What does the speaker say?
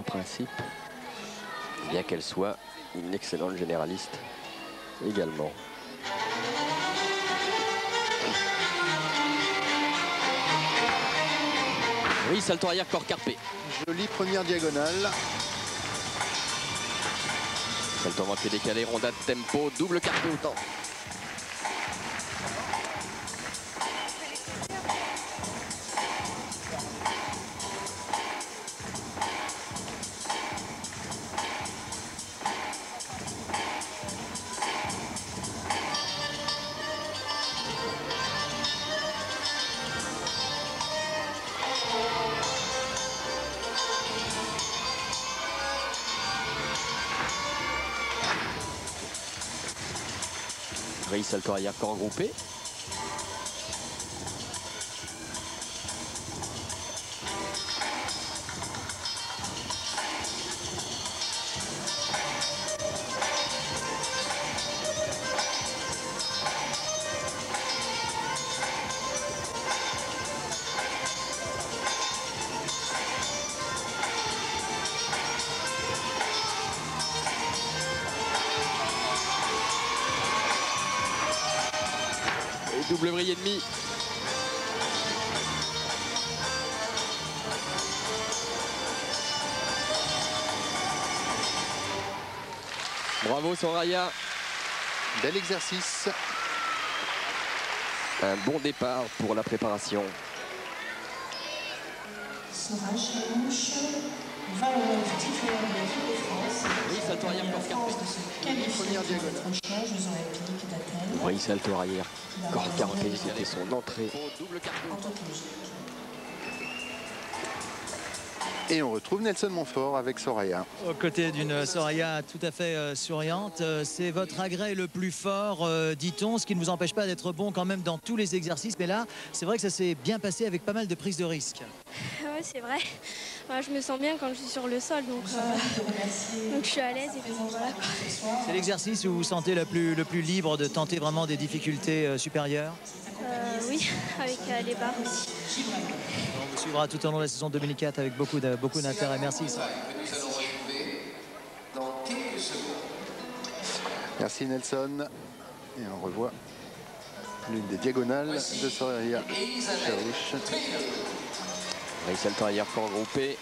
en principe, bien qu'elle soit une excellente généraliste également. Oui, salto arrière, corps carpé. Jolie première diagonale. Salto manqué décalé, ronda de tempo, double carpé au salto arrière corps groupé. Double brille et demi. Bravo Soraya. Bel exercice. Un bon départ pour la préparation. Valeureux titulaire de l'équipe de France. Jeux Olympiques d'Athènes carpé, c'était son entrée. en Tokyo. Et on retrouve Nelson Montfort avec Soraya. Aux côtés d'une Soraya tout à fait euh, souriante. Euh, C'est votre agrès le plus fort, euh, dit-on, ce qui ne vous empêche pas d'être bon quand même dans tous les exercices. Mais là, c'est vrai que ça s'est bien passé avec pas mal de prises de risques. Ouais, c'est vrai. Moi, je me sens bien quand je suis sur le sol, donc, euh, donc je suis à l'aise. C'est l'exercice où vous vous sentez le plus, le plus libre de tenter vraiment des difficultés supérieures? Euh, oui, avec euh, les barres aussi. On vous suivra tout au long de la saison 2004 avec beaucoup de- beaucoup d'intérêt. Merci. Merci Nelson. Et on revoit l'une des diagonales de Soraya arrière corps groupé.